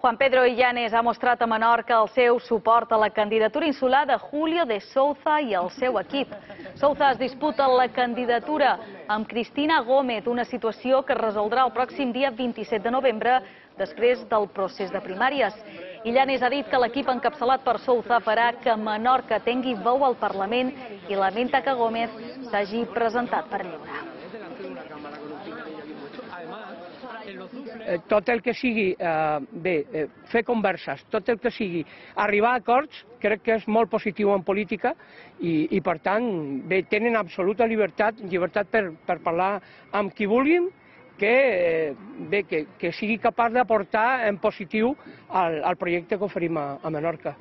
Juan Pedro Illanes ha mostrat a Menorca el seu suport a la candidatura insular de Julio de Souza i el seu equip. Souza es disputa la candidatura amb Cristina Gómez, una situació que es resoldrà el pròxim dia 27 de novembre després del procés de primàries. Illanes ha dit que l'equip encapçalat per Souza farà que Menorca tingui veu al Parlament i lamenta que Gómez s'hagi presentat per lliure. Eh, tot el que sigui, eh, bé, eh, fer converses, tot el que sigui arribar a acords, crec que és molt positiu en política i, i per tant, bé, tenen absoluta llibertat, llibertat per, per parlar amb qui vulguin, que, eh, bé, que, que sigui capaç d'aportar en positiu al, al projecte que oferim a, a Menorca.